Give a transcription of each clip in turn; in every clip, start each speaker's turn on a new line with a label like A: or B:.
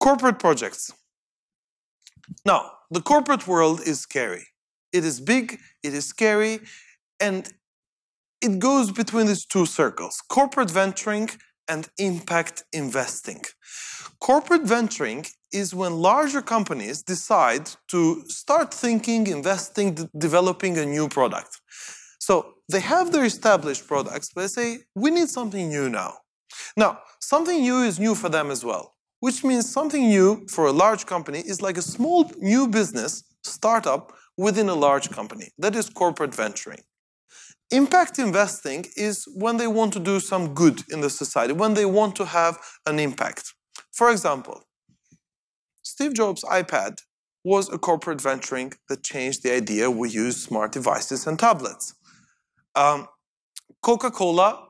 A: Corporate projects. Now, the corporate world is scary. It is big, it is scary, and it goes between these two circles corporate venturing and impact investing. Corporate venturing is when larger companies decide to start thinking, investing, developing a new product. So they have their established products, but they say, we need something new now. Now, something new is new for them as well, which means something new for a large company is like a small new business startup within a large company. That is corporate venturing. Impact investing is when they want to do some good in the society, when they want to have an impact. For example, Steve Jobs' iPad was a corporate venturing that changed the idea we use smart devices and tablets. Um, Coca Cola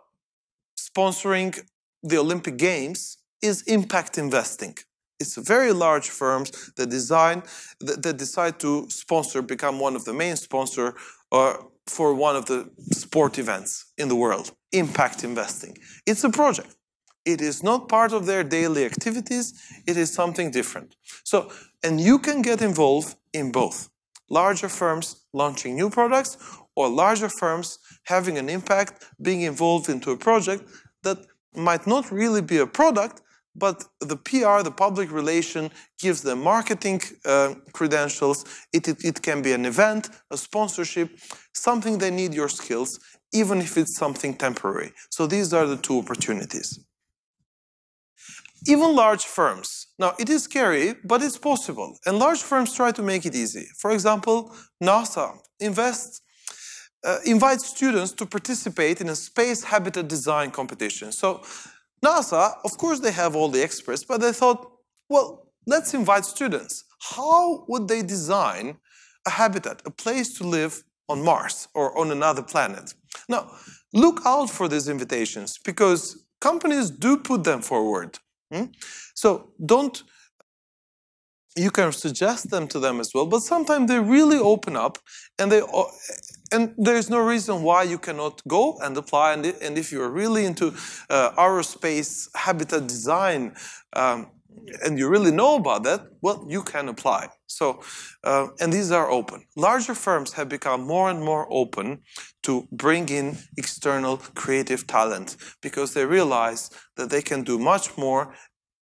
A: sponsoring the Olympic Games is impact investing. It's very large firms that design that, that decide to sponsor, become one of the main sponsor uh, for one of the sport events in the world. Impact investing. It's a project. It is not part of their daily activities. It is something different. So, and you can get involved in both. Larger firms launching new products or larger firms having an impact, being involved into a project that might not really be a product, but the PR, the public relation, gives them marketing uh, credentials. It, it, it, can be an event, a sponsorship, something they need your skills, even if it's something temporary. So these are the two opportunities. Even large firms. Now, it is scary, but it's possible. And large firms try to make it easy. For example, NASA invests uh, invites students to participate in a space habitat design competition. So NASA, of course, they have all the experts, but they thought, well, let's invite students. How would they design a habitat, a place to live on Mars or on another planet? Now, look out for these invitations because companies do put them forward. Hmm? So don't you can suggest them to them as well, but sometimes they really open up and they and there's no reason why you cannot go and apply. And, and if you're really into uh, aerospace habitat design um, and you really know about that, well, you can apply. So, uh, and these are open. Larger firms have become more and more open to bring in external creative talent because they realize that they can do much more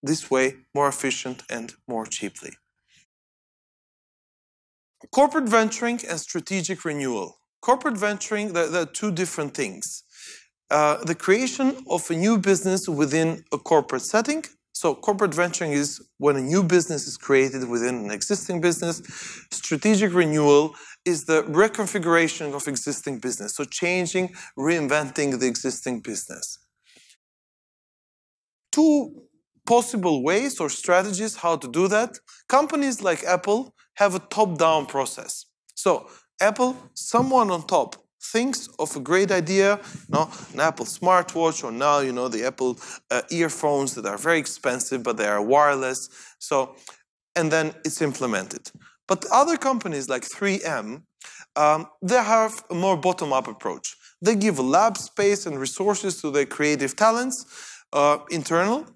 A: this way, more efficient and more cheaply. Corporate venturing and strategic renewal. Corporate venturing, there, are two different things. Uh, the creation of a new business within a corporate setting. So, corporate venturing is when a new business is created within an existing business. Strategic renewal is the reconfiguration of existing business. So, changing, reinventing the existing business. Two possible ways or strategies how to do that. Companies like Apple have a top-down process. So Apple, someone on top thinks of a great idea, you know, an Apple smartwatch, or now you know the Apple uh, earphones that are very expensive, but they are wireless. So, and then it's implemented. But other companies like 3M, um, they have a more bottom-up approach. They give lab space and resources to their creative talents, uh, internal,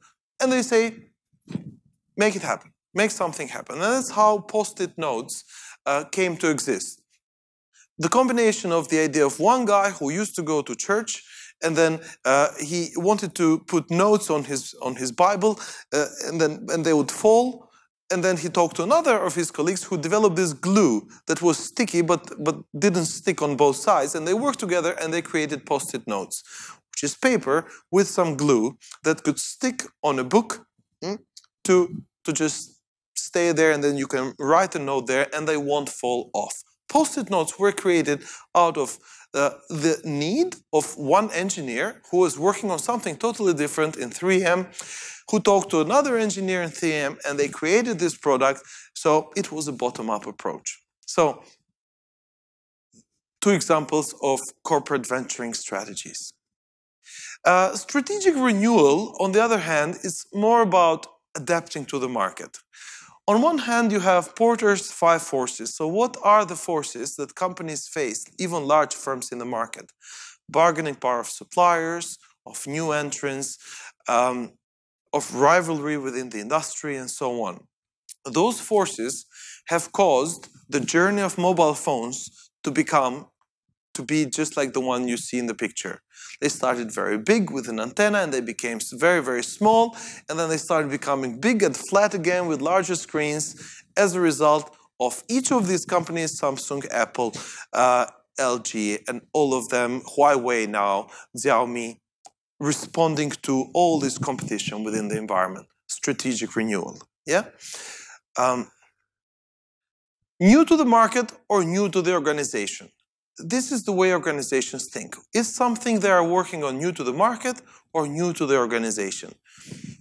A: and they say, make it happen, make something happen. And that's how post-it notes uh, came to exist. The combination of the idea of one guy who used to go to church and then uh, he wanted to put notes on his on his Bible, uh, and then and they would fall. And then he talked to another of his colleagues who developed this glue that was sticky but but didn't stick on both sides. And they worked together and they created post-it notes, which is paper with some glue that could stick on a book mm, to, to just stay there and then you can write a note there and they won't fall off. Post-it notes were created out of uh, the need of one engineer who was working on something totally different in 3M, who talked to another engineer in 3M, and they created this product. So it was a bottom-up approach. So two examples of corporate venturing strategies. Uh, strategic renewal, on the other hand, is more about adapting to the market. On one hand, you have Porter's five forces. So, what are the forces that companies face, even large firms in the market? Bargaining power of suppliers, of new entrants, um, of rivalry within the industry, and so on. Those forces have caused the journey of mobile phones to become to be just like the one you see in the picture. They started very big with an antenna and they became very, very small, and then they started becoming big and flat again with larger screens as a result of each of these companies Samsung, Apple, uh, LG, and all of them, Huawei now, Xiaomi, responding to all this competition within the environment, strategic renewal. Yeah? Um, new to the market or new to the organization? This is the way organizations think. Is something they are working on new to the market or new to the organization?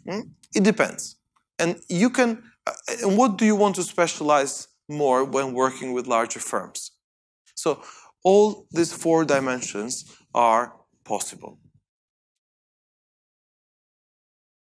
A: Hmm? It depends. And you can, uh, and what do you want to specialize more when working with larger firms? So all these four dimensions are possible.